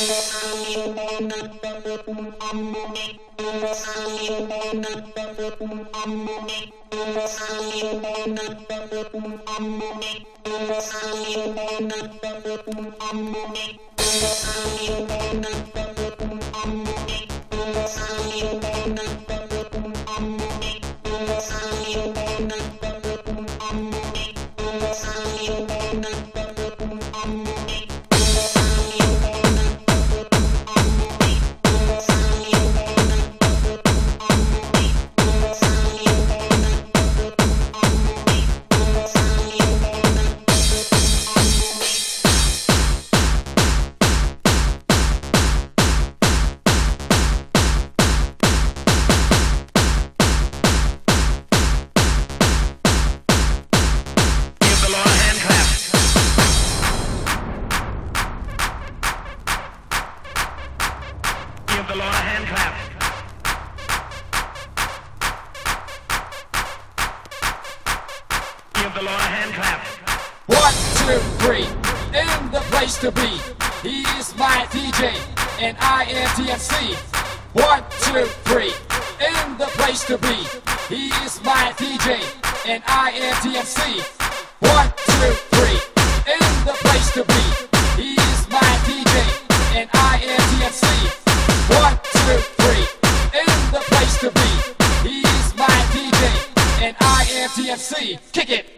Give the Lord a hand clap. Give the Lord a hand clap. One, two, three, in the place to be. He is my DJ, and I am TMC. One, two, three, in the place to be. He is my DJ, and I am TMC. One, two, three, in the place to be. Am Kick it.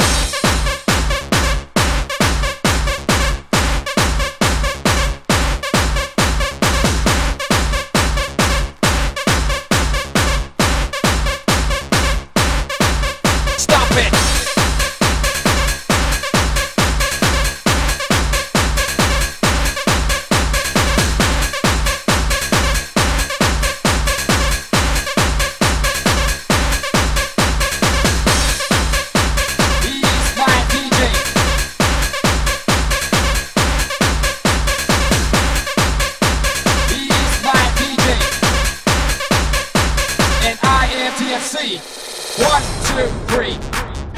One, two, three.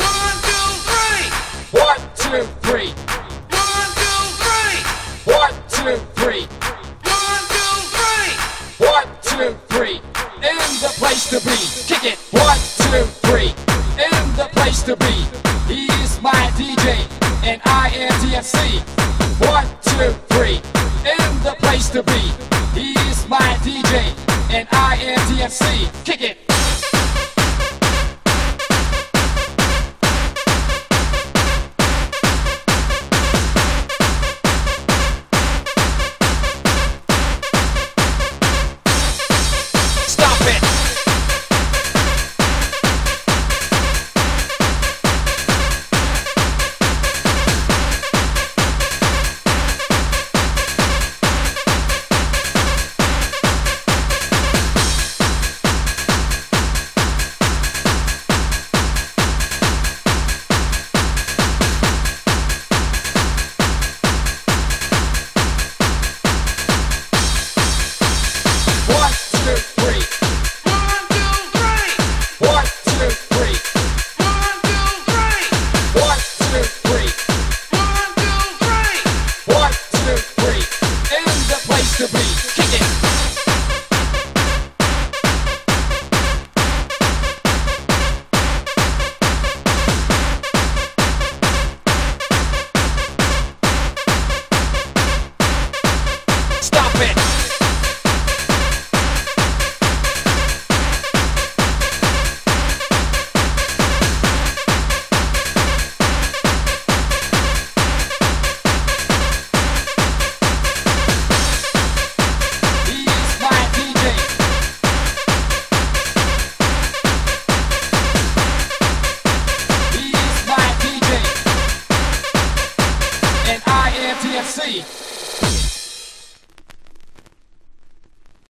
One, two, three. One, two, three. One, two, three. One, two, three. One, two, three. One, two, three. In the place to be. Kick it. One, two, three. In the place to be. He is my DJ, and I am TMC. One, two, three. In the place to be. He is my DJ, and I am TMC. Kick it.